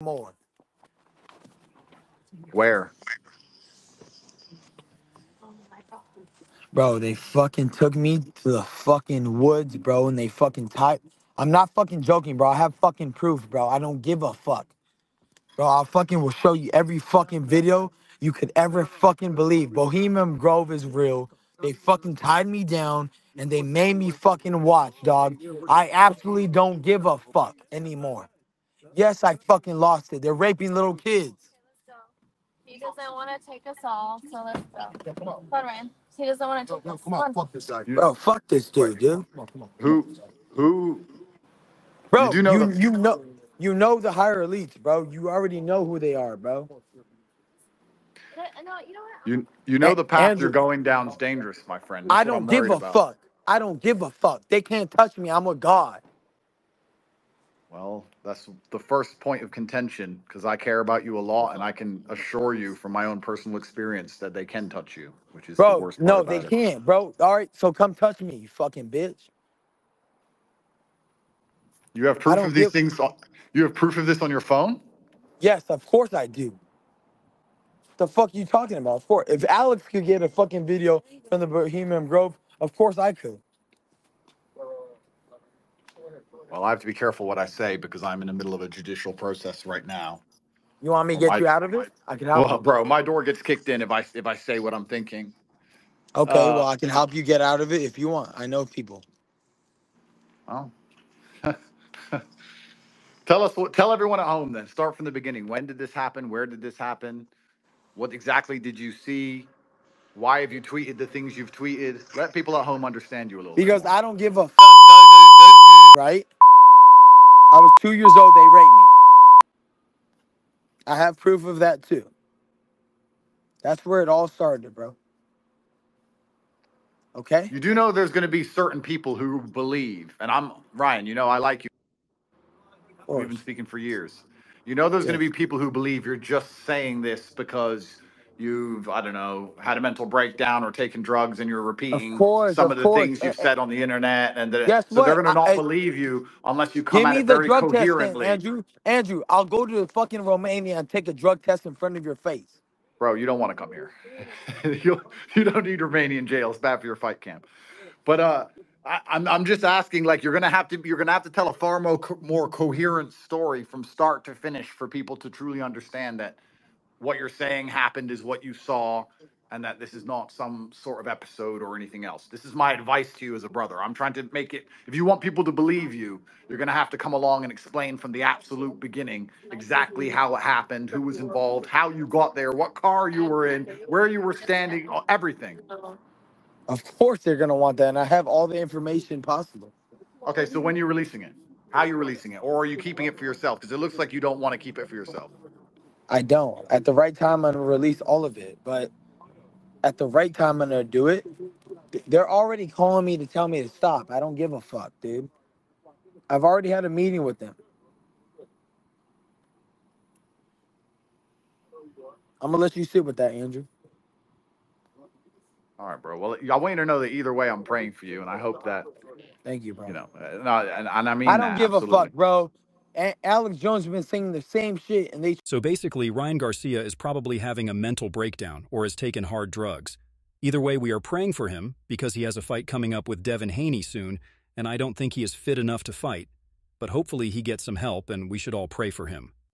more. Where? Bro, they fucking took me to the fucking woods, bro, and they fucking tied. I'm not fucking joking, bro. I have fucking proof, bro. I don't give a fuck. Bro, I fucking will show you every fucking video you could ever fucking believe. Bohemian Grove is real. They fucking tied me down and they made me fucking watch, dog. I absolutely don't give a fuck anymore. Yes, I fucking lost it. They're raping little kids. He doesn't want to take us all, so let's go. Come on, Ryan. He doesn't want to take us. Come on. Bro, fuck this dude, dude. Who? Who? Bro, You you do know you, the- you know you know the higher elites, bro. You already know who they are, bro. Uh, no, you know what? You you know A- the path Andrew- you're going down is dangerous, my friend. That's I what don't give worried a about. fuck. I don't give a fuck. They can't touch me. I'm a God. Well, that's the first point of contention because I care about you a lot, and I can assure you from my own personal experience that they can touch you, which is the Bro, worst part no, about they it. can't, bro. All right, so come touch me, you fucking bitch. You have proof don't of these give- things. On, you have proof of this on your phone. Yes, of course I do. The fuck you talking about? Of course. If Alex could get a fucking video from the Bohemian Grove, of course I could. Well, I have to be careful what I say because I'm in the middle of a judicial process right now. You want me to get my- you out of it? I can help. Well, you. bro, my door gets kicked in if I if I say what I'm thinking. Okay, uh, well I can help you get out of it if you want. I know people. Oh. tell us what. Tell everyone at home then. Start from the beginning. When did this happen? Where did this happen? What exactly did you see? Why have you tweeted the things you've tweeted? Let people at home understand you a little. bit Because more. I don't give a fuck. though They raped me, right? I was two years old. They raped me. I have proof of that too. That's where it all started, bro. Okay. you do know there's going to be certain people who believe, and I'm Ryan. You know I like you. We've been speaking for years. You know there's going to be people who believe you're just saying this because you've I don't know had a mental breakdown or taken drugs and you're repeating course, some of of the course. things you've Uh, said on the internet, and the, so they're going to not I- believe you unless you come Give at me it the very drug test, then, coherently. Andrew. Andrew, I'll go to the fucking Romania and take a drug test in front of your face. Bro, you don't want to come here. you you don't need Romanian jail. It's bad for your fight camp. But uh, I, I'm I'm just asking. Like, you're gonna have to you're gonna have to tell a far more co- more coherent story from start to finish for people to truly understand that what you're saying happened is what you saw, and that this is not some sort of episode or anything else. This is my advice to you as a brother. I'm trying to make it. If you want people to believe you, you're gonna have to come along and explain from the absolute beginning exactly how it happened, who was involved, how you got there, what car you were in, where you were standing, everything. Of course they're gonna want that, and I have all the information possible. Okay, so when you're releasing it, how are you releasing it, or are you keeping it for yourself? Because it looks like you don't want to keep it for yourself. I don't. At the right time, I'm gonna release all of it. But at the right time, I'm gonna do it. They're already calling me to tell me to stop. I don't give a fuck, dude. I've already had a meeting with them. I'm gonna let you sit with that, Andrew. All right, bro. Well, I want you to know that either way, I'm praying for you, and I hope that Thank you, bro. you know. uh, No, and, and I mean, I don't that, give absolutely. a fuck, bro. Alex Jones has been saying the same shit, and they So basically, Ryan Garcia is probably having a mental breakdown or has taken hard drugs. Either way, we are praying for him because he has a fight coming up with Devin Haney soon, and I don't think he is fit enough to fight. But hopefully, he gets some help, and we should all pray for him.